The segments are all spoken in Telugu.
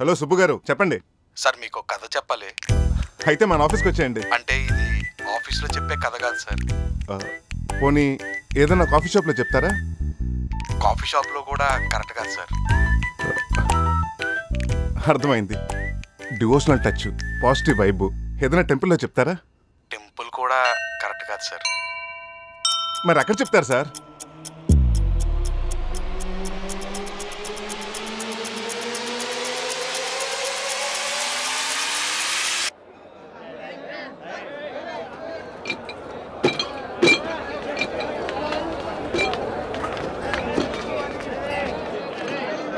హలో సుబ్బు గారు చెప్పండి. సార్ మీకు కథ చెప్పాలి. అయితే మన ఆఫీస్కి వచ్చేయండి. అంటే ఇది ఆఫీస్లో చెప్పే కథ కాదు సార్. పోనీ ఏదైనా కాఫీ షాప్లో చెప్తారా? కాఫీ షాప్లో కూడా కరెక్ట్ కాదు సార్. అర్థమైంది. డివోషనల్ టచ్ పాజిటివ్ వైబ్ ఏదైనా టెంపుల్లో చెప్తారా? టెంపుల్ కూడా కరెక్ట్ కాదు సార్. మరి అక్కడ చెప్తారు సార్.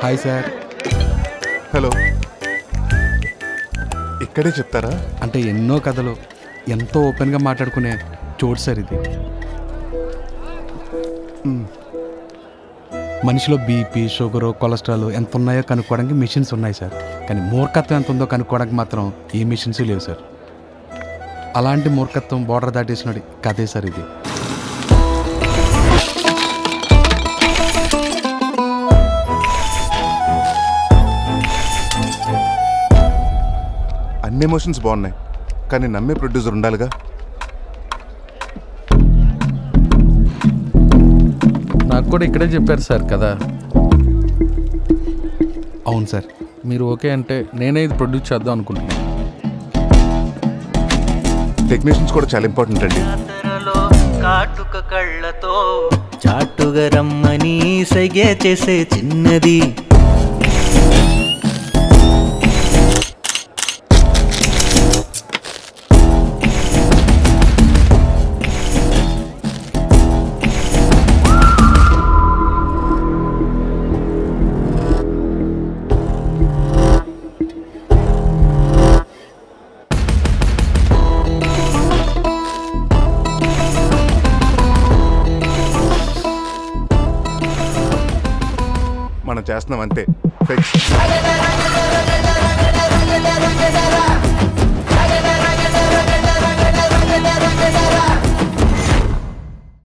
Hi sir. హలో. ఇక్కడే చెప్తారా? అంటే ఎన్నో కథలు ఎంతో ఓపెన్గా మాట్లాడుకునే చోటు సార్ ఇది. మనిషిలో బీపీ షుగరు కొలెస్ట్రాల్ ఎంత ఉన్నాయో కనుక్కోవడానికి మిషన్స్ ఉన్నాయి సార్. కానీ మూర్ఖత్వం ఎంత ఉందో కనుక్కోవడానికి మాత్రం ఏ మిషన్స్ లేవు సార్. అలాంటి మూర్ఖత్వం బోర్డర్ దాటేసినాడు కథే సార్ ఇది. అన్ని ఎమోషన్స్ బాగున్నాయి. కానీ నమ్మే ప్రొడ్యూసర్ ఉండాలిగా? నాకు కూడా ఇక్కడే చెప్పారు సార్ కదా. అవును సార్. మీరు ఓకే అంటే నేనే ఇది ప్రొడ్యూస్ చేద్దాం అనుకుంటున్నాను టెక్నీషియన్స్ కూడా చాలా ఇంపార్టెంట్ అండి. కాటుక కళ్ళతో చాటుగా రమ్మని సైగే చేసే చిన్నది. చేస్తున్నాం అంతే. ఫిక్స్